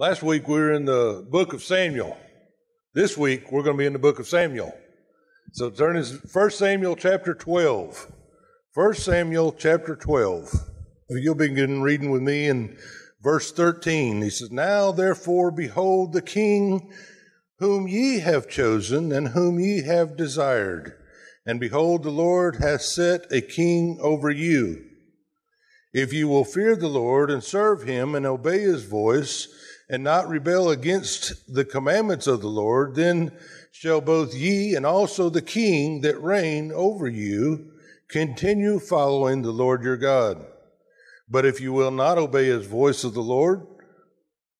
Last week we were in the book of Samuel. This week we're going to be in the book of Samuel. So turn to 1 Samuel chapter 12. 1 Samuel chapter 12. You'll begin reading with me in verse 13. He says, Now therefore behold the king whom ye have chosen and whom ye have desired. And behold, the Lord hath set a king over you. If you will fear the Lord and serve him and obey his voice, and not rebel against the commandments of the Lord, then shall both ye and also the king that reign over you continue following the Lord your God. But if you will not obey his voice of the Lord,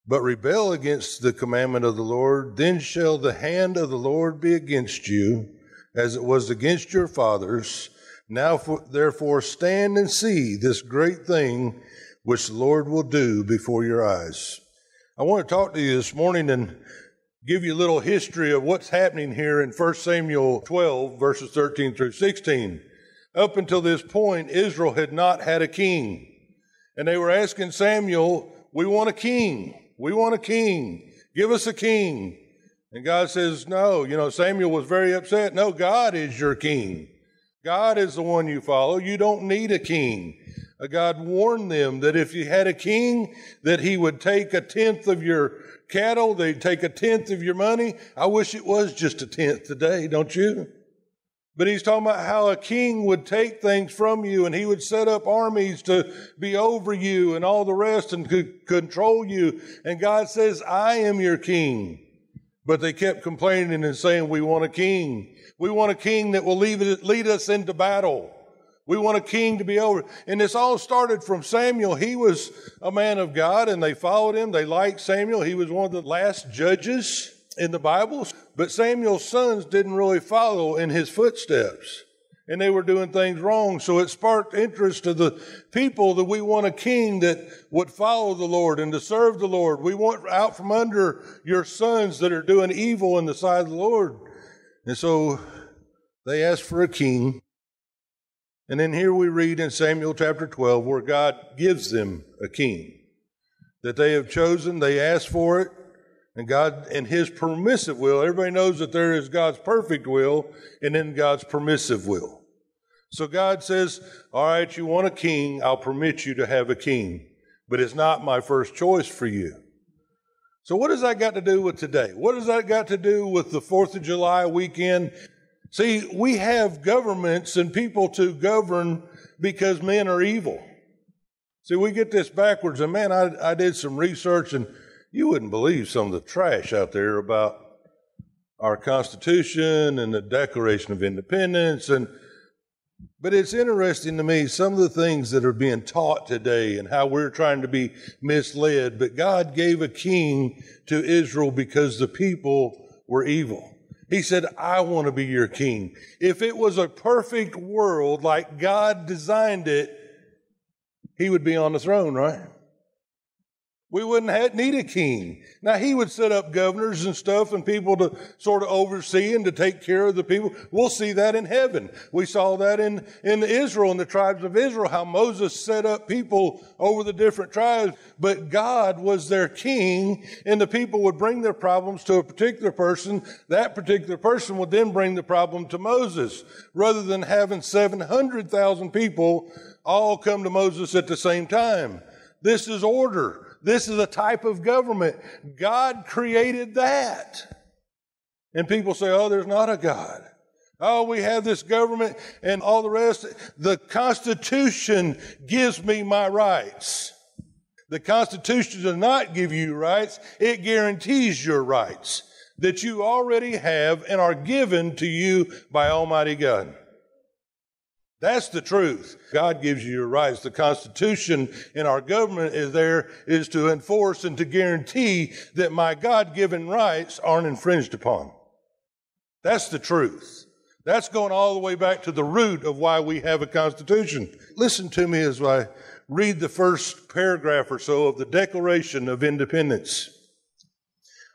but rebel against the commandment of the Lord, then shall the hand of the Lord be against you, as it was against your fathers. Now, for, therefore, stand and see this great thing which the Lord will do before your eyes. I want to talk to you this morning and give you a little history of what's happening here in 1 Samuel 12, verses 13 through 16. Up until this point, Israel had not had a king. And they were asking Samuel, We want a king. We want a king. Give us a king. And God says, No. You know, Samuel was very upset. No, God is your king. God is the one you follow. You don't need a king. Uh, God warned them that if you had a king, that he would take a tenth of your cattle, they'd take a tenth of your money. I wish it was just a tenth today, don't you? But he's talking about how a king would take things from you and he would set up armies to be over you and all the rest and could control you. And God says, I am your king. But they kept complaining and saying, we want a king. We want a king that will lead us into battle. We want a king to be over. And this all started from Samuel. He was a man of God and they followed him. They liked Samuel. He was one of the last judges in the Bible. But Samuel's sons didn't really follow in his footsteps. And they were doing things wrong. So it sparked interest to the people that we want a king that would follow the Lord and to serve the Lord. We want out from under your sons that are doing evil in the sight of the Lord. And so they asked for a king. And then here we read in Samuel chapter 12 where God gives them a king that they have chosen. They ask for it. And God, in His permissive will, everybody knows that there is God's perfect will and then God's permissive will. So God says, All right, you want a king, I'll permit you to have a king, but it's not my first choice for you. So, what does that got to do with today? What does that got to do with the 4th of July weekend See, we have governments and people to govern because men are evil. See, we get this backwards. And man, I, I did some research and you wouldn't believe some of the trash out there about our Constitution and the Declaration of Independence. And, but it's interesting to me some of the things that are being taught today and how we're trying to be misled. But God gave a king to Israel because the people were evil. He said, I want to be your king. If it was a perfect world like God designed it, he would be on the throne, right? We wouldn't have, need a king. Now, he would set up governors and stuff and people to sort of oversee and to take care of the people. We'll see that in heaven. We saw that in, in Israel, in the tribes of Israel, how Moses set up people over the different tribes. But God was their king, and the people would bring their problems to a particular person. That particular person would then bring the problem to Moses, rather than having 700,000 people all come to Moses at the same time. This is order. This is a type of government. God created that. And people say, oh, there's not a God. Oh, we have this government and all the rest. The Constitution gives me my rights. The Constitution does not give you rights. It guarantees your rights that you already have and are given to you by Almighty God. That's the truth. God gives you your rights. The Constitution in our government is there is to enforce and to guarantee that my God-given rights aren't infringed upon. That's the truth. That's going all the way back to the root of why we have a Constitution. Listen to me as I read the first paragraph or so of the Declaration of Independence.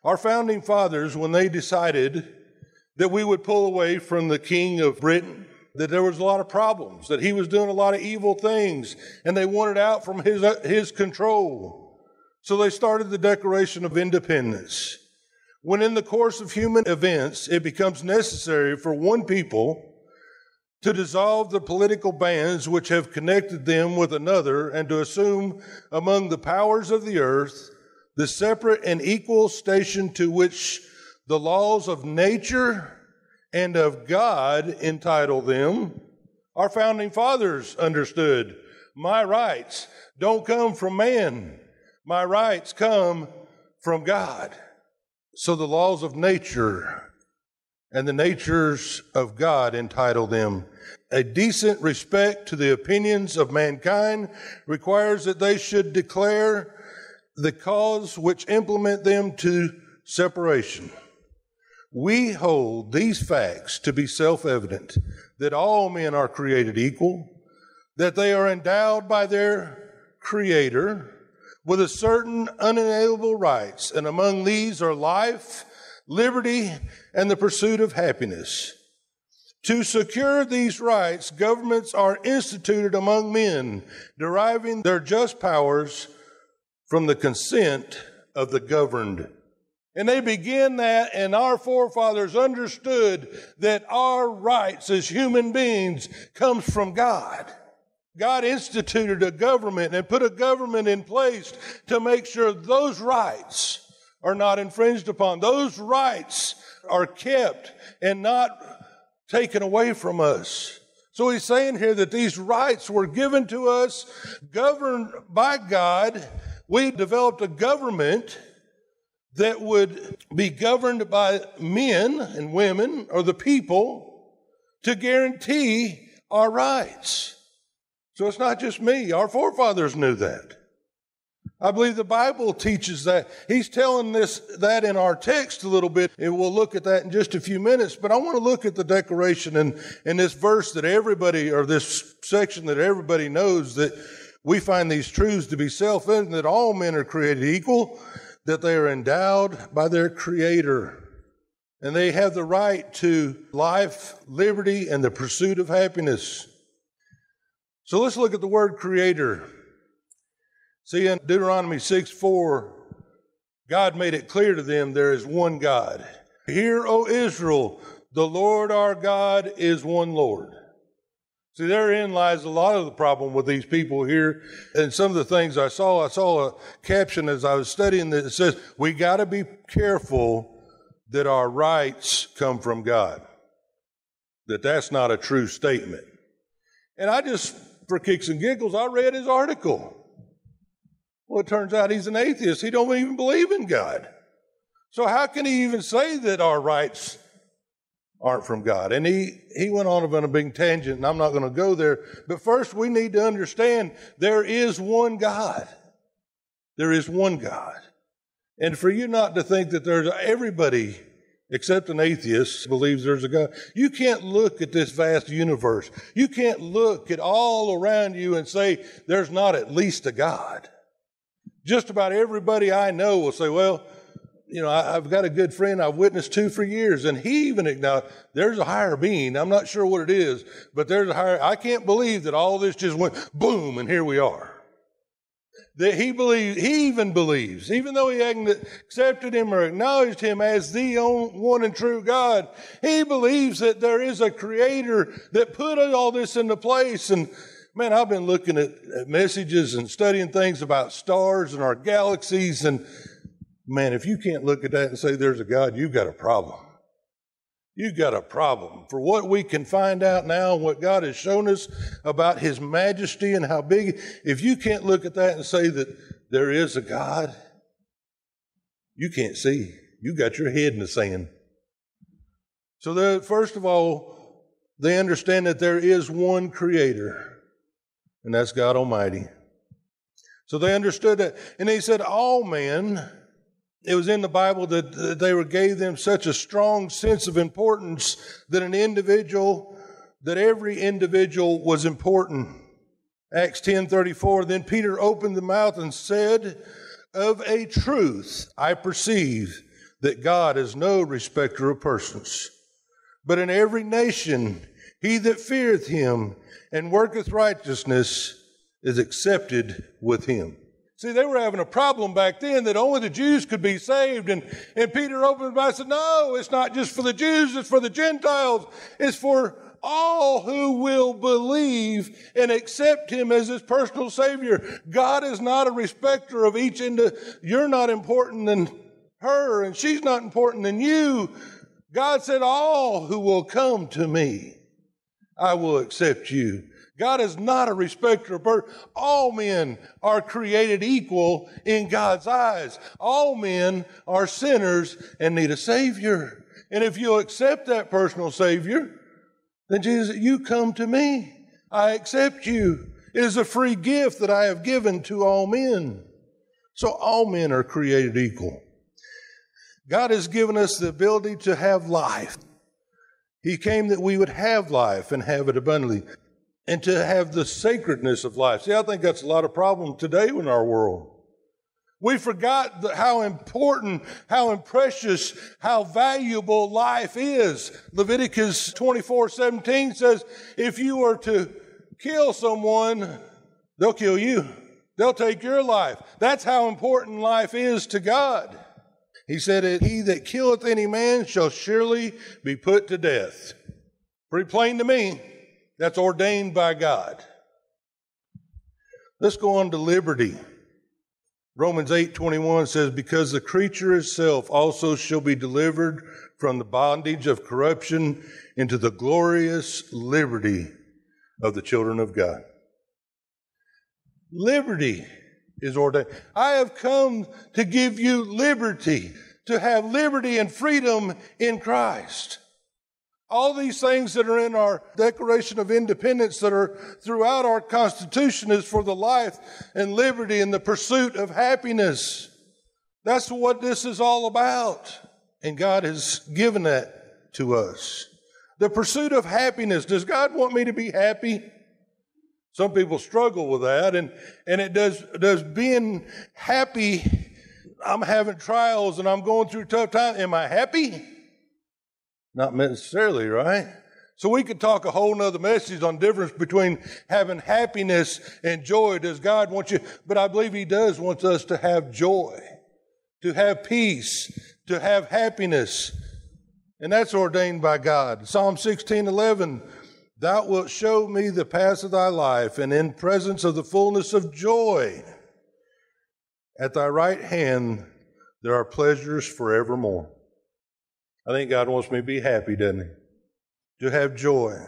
Our founding fathers, when they decided that we would pull away from the King of Britain, that there was a lot of problems, that he was doing a lot of evil things, and they wanted out from his, uh, his control. So they started the Declaration of Independence. When in the course of human events it becomes necessary for one people to dissolve the political bands which have connected them with another and to assume among the powers of the earth the separate and equal station to which the laws of nature and of God entitle them. Our founding fathers understood my rights don't come from man. My rights come from God. So the laws of nature and the natures of God entitle them. A decent respect to the opinions of mankind requires that they should declare the cause which implement them to separation. We hold these facts to be self evident that all men are created equal, that they are endowed by their Creator with a certain unalienable rights, and among these are life, liberty, and the pursuit of happiness. To secure these rights, governments are instituted among men, deriving their just powers from the consent of the governed. And they begin that, and our forefathers understood that our rights as human beings comes from God. God instituted a government and put a government in place to make sure those rights are not infringed upon. Those rights are kept and not taken away from us. So he's saying here that these rights were given to us, governed by God. We developed a government that would be governed by men and women or the people to guarantee our rights. So it's not just me. Our forefathers knew that. I believe the Bible teaches that. He's telling this, that in our text a little bit, and we'll look at that in just a few minutes. But I want to look at the declaration and in this verse that everybody, or this section that everybody knows that we find these truths to be self-evident that all men are created equal, that they are endowed by their creator, and they have the right to life, liberty, and the pursuit of happiness. So let's look at the word creator. See, in Deuteronomy 6 4, God made it clear to them there is one God. Hear, O Israel, the Lord our God is one Lord. See, therein lies a lot of the problem with these people here. And some of the things I saw, I saw a caption as I was studying that says, we got to be careful that our rights come from God. That that's not a true statement. And I just, for kicks and giggles, I read his article. Well, it turns out he's an atheist. He don't even believe in God. So how can he even say that our rights aren't from God? And he, he went on on a big tangent, and I'm not going to go there. But first, we need to understand there is one God. There is one God. And for you not to think that there's everybody except an atheist believes there's a God. You can't look at this vast universe. You can't look at all around you and say there's not at least a God just about everybody I know will say, well, you know, I, have got a good friend I've witnessed to for years, and he even acknowledged there's a higher being. I'm not sure what it is, but there's a higher. I can't believe that all this just went boom, and here we are. That he believes, he even believes, even though he hadn't accepted him or acknowledged him as the one and true God, he believes that there is a creator that put all this into place and man, I've been looking at, at messages and studying things about stars and our galaxies. And man, if you can't look at that and say there's a God, you've got a problem. You've got a problem. For what we can find out now and what God has shown us about His majesty and how big, if you can't look at that and say that there is a God, you can't see. You got your head in the sand. So, first of all, they understand that there is one creator and that's God Almighty. So they understood that. And he said, All men, it was in the Bible that, they were, gave them such a strong sense of importance that an individual, that every individual was important. Acts 10:34 then Peter opened the mouth and said of a truth I perceive that God is no respecter of persons but in every nation he that feareth him and worketh righteousness is accepted with him. See, they were having a problem back then that only the Jews could be saved. And, and Peter opened his mouth and said, No, it's not just for the Jews, it's for the Gentiles. It's for all who will believe and accept him as his personal savior. God is not a respecter of each indi- you're not important than her and she's not important than you. God said, all who will come to me, I will accept you. God is not a respecter of birth. All men are created equal in God's eyes. All men are sinners and need a Savior. And if you accept that personal Savior, then Jesus, you come to me. I accept you. It is a free gift that I have given to all men. So all men are created equal. God has given us the ability to have life. He came that we would have life and have it abundantly and to have the sacredness of life. See, I think that's a lot of problem today in our world. We forgot how important, how precious, how valuable life is. Leviticus 24, 17 says, if you were to kill someone, they'll kill you. They'll take your life. That's how important life is to God. He said, He that killeth any man shall surely be put to death. Pretty plain to me. That's ordained by God. Let's go on to liberty. Romans 8:21 says because the creature itself also shall be delivered from the bondage of corruption into the glorious liberty of the children of God. Liberty is ordained. I have come to give you liberty, to have liberty and freedom in Christ. All these things that are in our Declaration of Independence that are throughout our Constitution is for the life and liberty and the pursuit of happiness. That's what this is all about. And God has given that to us. The pursuit of happiness. Does God want me to be happy? Some people struggle with that. And, and it does, does being happy, I'm having trials and I'm going through tough times. Am I happy? Not necessarily, right? So we could talk a whole nother message on difference between having happiness and joy. Does God want you? But I believe He does want us to have joy, to have peace, to have happiness. And that's ordained by God. Psalm 16, 11. Thou wilt show me the path of thy life, and in presence of the fullness of joy. At thy right hand there are pleasures forevermore. I think God wants me to be happy, doesn't He? To have joy.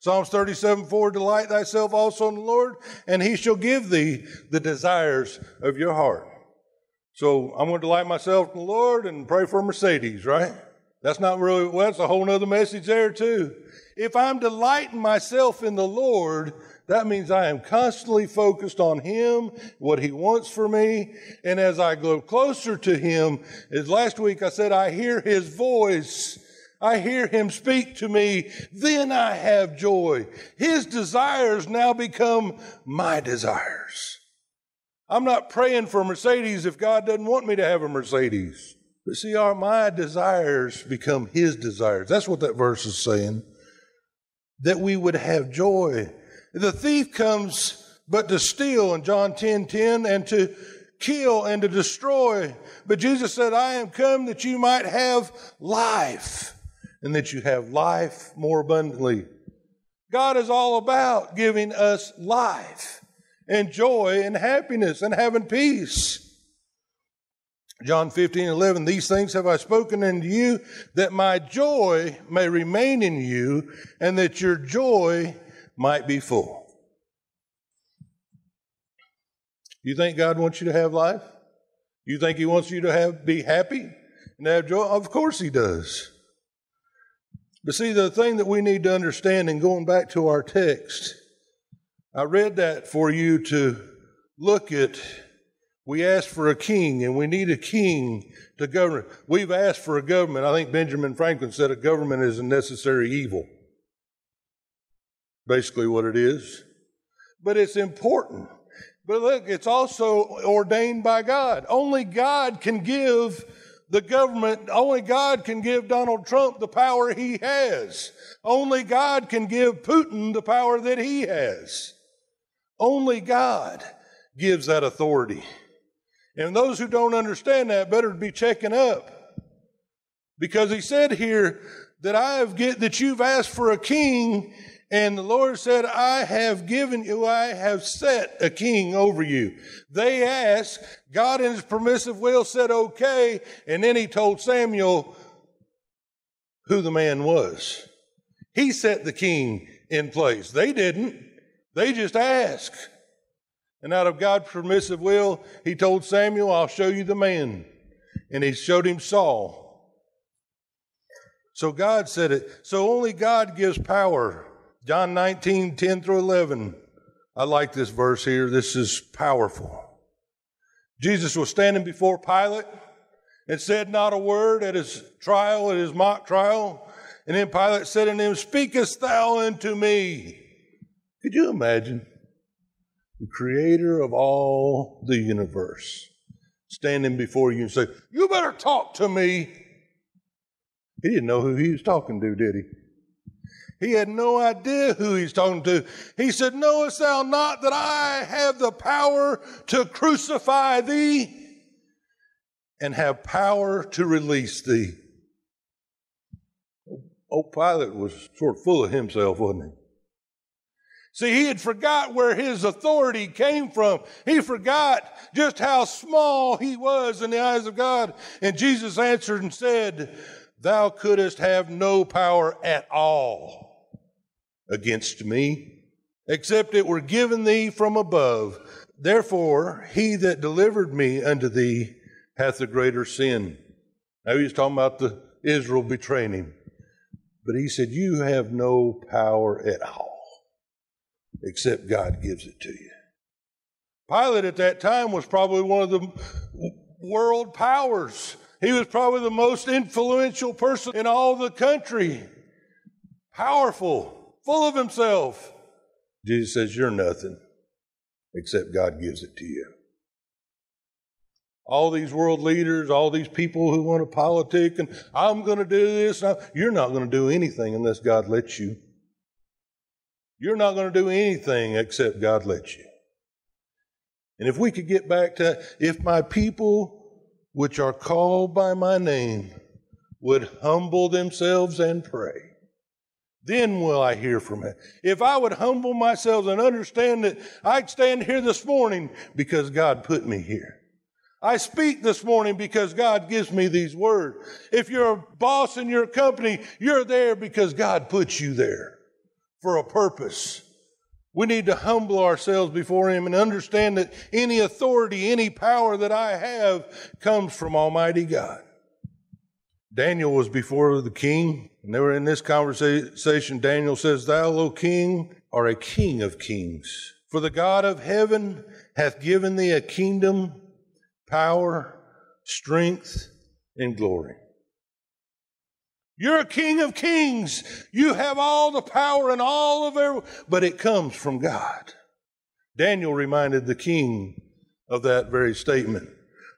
Psalms 37 4 Delight thyself also in the Lord, and he shall give thee the desires of your heart. So I'm going to delight myself in the Lord and pray for Mercedes, right? That's not really, well, that's a whole other message there too. If I'm delighting myself in the Lord, that means I am constantly focused on Him, what He wants for me. And as I go closer to Him, as last week I said, I hear His voice. I hear Him speak to me. Then I have joy. His desires now become my desires. I'm not praying for Mercedes if God doesn't want me to have a Mercedes. But see, our, my desires become His desires. That's what that verse is saying. That we would have joy. The thief comes but to steal in John 10 10 and to kill and to destroy. But Jesus said, I am come that you might have life and that you have life more abundantly. God is all about giving us life and joy and happiness and having peace. John 15, 11, these things have I spoken unto you that my joy may remain in you and that your joy might be full. You think God wants you to have life? You think He wants you to have be happy and have joy? Of course He does. But see, the thing that we need to understand, and going back to our text, I read that for you to look at. We asked for a king, and we need a king to govern. We've asked for a government. I think Benjamin Franklin said a government is a necessary evil basically what it is. But it's important. But look, it's also ordained by God. Only God can give the government, only God can give Donald Trump the power he has. Only God can give Putin the power that he has. Only God gives that authority. And those who don't understand that better be checking up. Because he said here that I have get, that you've asked for a king and the Lord said, I have given you, I have set a king over you. They asked, God in his permissive will said, okay. And then he told Samuel who the man was. He set the king in place. They didn't. They just asked. And out of God's permissive will, he told Samuel, I'll show you the man. And he showed him Saul. So God said it. So only God gives power. John 19, 10 through 11. I like this verse here. This is powerful. Jesus was standing before Pilate and said not a word at his trial, at his mock trial. And then Pilate said unto him, Speakest thou unto me? Could you imagine? The creator of all the universe standing before you and say, You better talk to me. He didn't know who he was talking to, did he? He had no idea who he's talking to. He said, Knowest thou not that I have the power to crucify thee and have power to release thee? Old Pilate was sort of full of himself, wasn't he? See, he had forgot where his authority came from. He forgot just how small he was in the eyes of God. And Jesus answered and said, Thou couldst have no power at all against me, except it were given thee from above. Therefore, he that delivered me unto thee hath a greater sin. Now he's talking about the Israel betraying him. But he said, You have no power at all, except God gives it to you. Pilate at that time was probably one of the world powers. He was probably the most influential person in all the country. Powerful full of himself. Jesus says, You're nothing except God gives it to you. All these world leaders, all these people who want to politic, and I'm going to do this. You're not going to do anything unless God lets you. You're not going to do anything except God lets you. And if we could get back to, if my people, which are called by my name, would humble themselves and pray, then will I hear from him. If I would humble myself and understand that I'd stand here this morning because God put me here. I speak this morning because God gives me these words. If you're a boss in your company, you're there because God puts you there for a purpose. We need to humble ourselves before Him and understand that any authority, any power that I have comes from Almighty God. Daniel was before the king, and they were in this conversation. Daniel says, Thou, O king, are a king of kings. For the God of heaven hath given thee a kingdom, power, strength, and glory. You're a king of kings. You have all the power and all of it, but it comes from God. Daniel reminded the king of that very statement.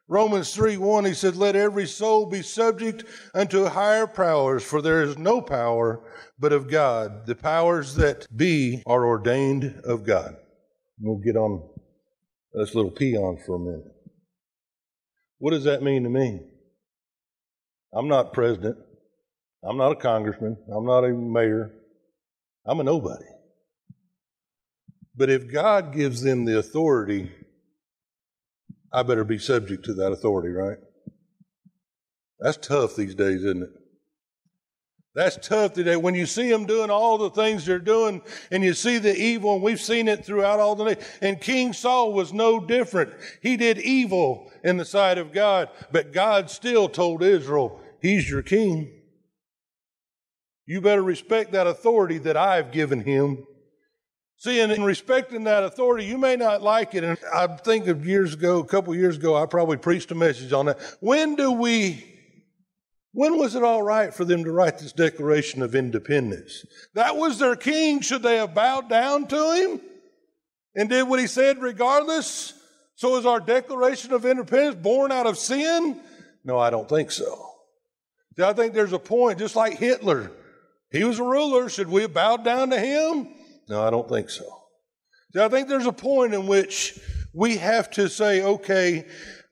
Romans 3 1, he said, Let every soul be subject unto higher powers, for there is no power but of God. The powers that be are ordained of God. We'll get on this little peon for a minute. What does that mean to me? I'm not president. I'm not a congressman. I'm not a mayor. I'm a nobody. But if God gives them the authority I better be subject to that authority, right? That's tough these days, isn't it? That's tough today. When you see them doing all the things they're doing and you see the evil, and we've seen it throughout all the day. And King Saul was no different. He did evil in the sight of God, but God still told Israel, He's your king. You better respect that authority that I've given him. See, in respecting that authority, you may not like it. And I think of years ago, a couple years ago, I probably preached a message on that. When do we, when was it all right for them to write this Declaration of Independence? That was their king. Should they have bowed down to him and did what he said regardless? So is our Declaration of Independence born out of sin? No, I don't think so. I think there's a point, just like Hitler. He was a ruler. Should we have bowed down to him? No, I don't think so. See, I think there's a point in which we have to say, okay,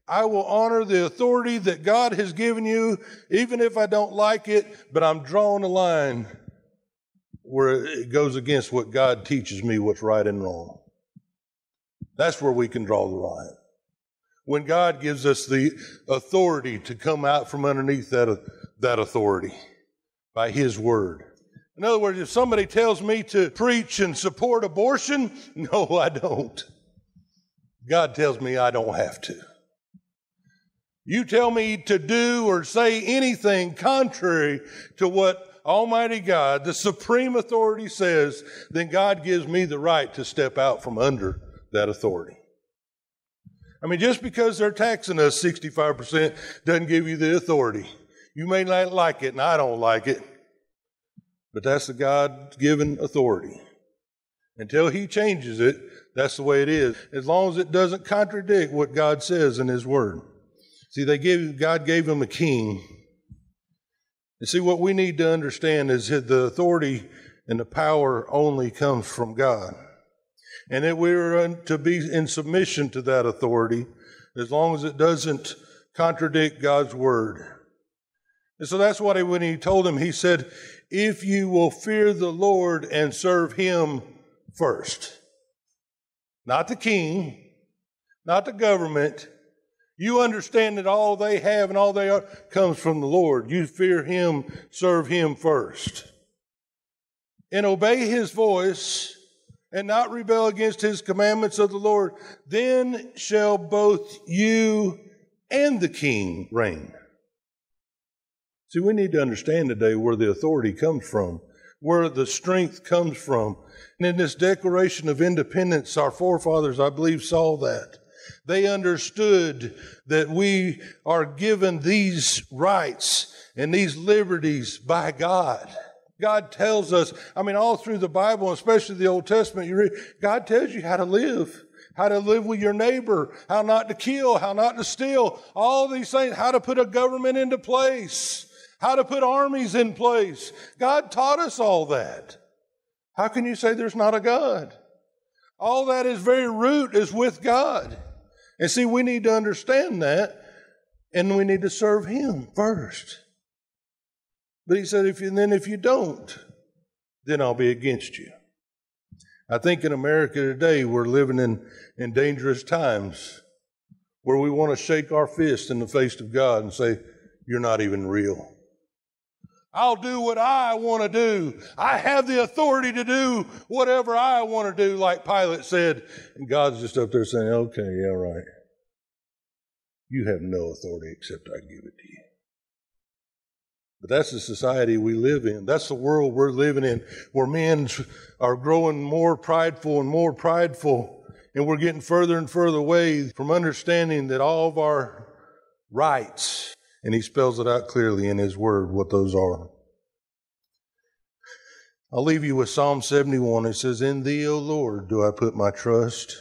I will honor the authority that God has given you, even if I don't like it, but I'm drawing a line where it goes against what God teaches me what's right and wrong. That's where we can draw the line. When God gives us the authority to come out from underneath that, that authority by His Word. In other words, if somebody tells me to preach and support abortion, no, I don't. God tells me I don't have to. You tell me to do or say anything contrary to what Almighty God, the supreme authority says, then God gives me the right to step out from under that authority. I mean, just because they're taxing us 65% doesn't give you the authority. You may not like it, and I don't like it, but that's the God given authority. Until He changes it, that's the way it is. As long as it doesn't contradict what God says in His Word. See, they gave, God gave him a king. And see, what we need to understand is that the authority and the power only comes from God. And that we're to be in submission to that authority as long as it doesn't contradict God's word. And so that's what he, when he told him, he said, if you will fear the Lord and serve him first. Not the king, not the government, you understand that all they have and all they are comes from the Lord. You fear Him, serve Him first. And obey His voice and not rebel against His commandments of the Lord. Then shall both you and the king reign. See, we need to understand today where the authority comes from, where the strength comes from. And in this Declaration of Independence, our forefathers, I believe, saw that. They understood that we are given these rights and these liberties by God. God tells us, I mean, all through the Bible, especially the Old Testament, you read, God tells you how to live, how to live with your neighbor, how not to kill, how not to steal, all these things, how to put a government into place, how to put armies in place. God taught us all that. How can you say there's not a God? All that is very root is with God. And see, we need to understand that, and we need to serve Him first. But He said, if you, then if you don't, then I'll be against you. I think in America today, we're living in, in dangerous times where we want to shake our fist in the face of God and say, You're not even real. I'll do what I want to do. I have the authority to do whatever I want to do, like Pilate said. And God's just up there saying, okay, yeah, right. You have no authority except I give it to you. But that's the society we live in. That's the world we're living in, where men are growing more prideful and more prideful. And we're getting further and further away from understanding that all of our rights and he spells it out clearly in his word what those are. I'll leave you with Psalm 71. It says, In thee, O Lord, do I put my trust.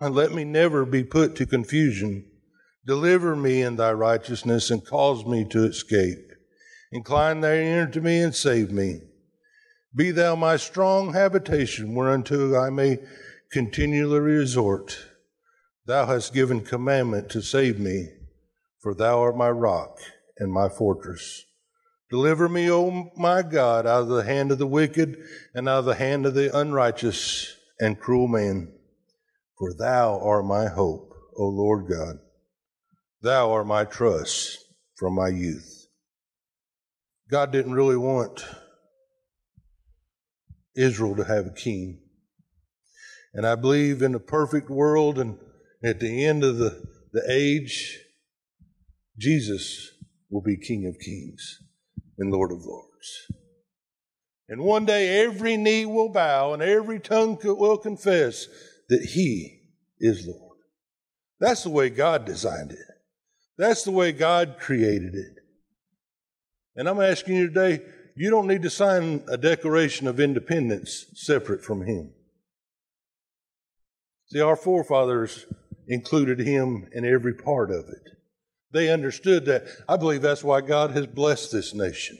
And let me never be put to confusion. Deliver me in thy righteousness and cause me to escape. Incline thy ear to me and save me. Be thou my strong habitation whereunto I may continually resort. Thou hast given commandment to save me for thou art my rock and my fortress. Deliver me, O my God, out of the hand of the wicked and out of the hand of the unrighteous and cruel man. For thou art my hope, O Lord God. Thou art my trust from my youth. God didn't really want Israel to have a king. And I believe in a perfect world and at the end of the, the age, Jesus will be King of Kings and Lord of Lords. And one day every knee will bow and every tongue will confess that He is Lord. That's the way God designed it. That's the way God created it. And I'm asking you today, you don't need to sign a Declaration of Independence separate from Him. See, our forefathers included Him in every part of it. They understood that. I believe that's why God has blessed this nation.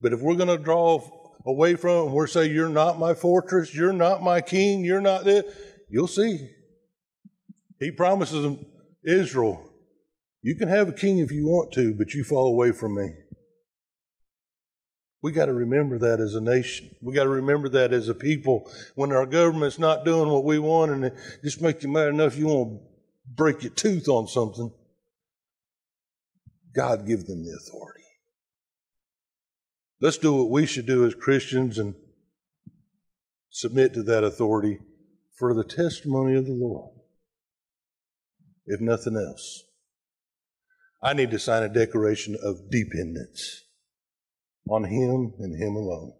But if we're going to draw away from it and we're saying, You're not my fortress, you're not my king, you're not this, you'll see. He promises them, Israel, you can have a king if you want to, but you fall away from me. We got to remember that as a nation. We got to remember that as a people. When our government's not doing what we want and it just makes you mad enough you want to break your tooth on something, God give them the authority. Let's do what we should do as Christians and submit to that authority for the testimony of the Lord, if nothing else. I need to sign a declaration of dependence on Him and Him alone.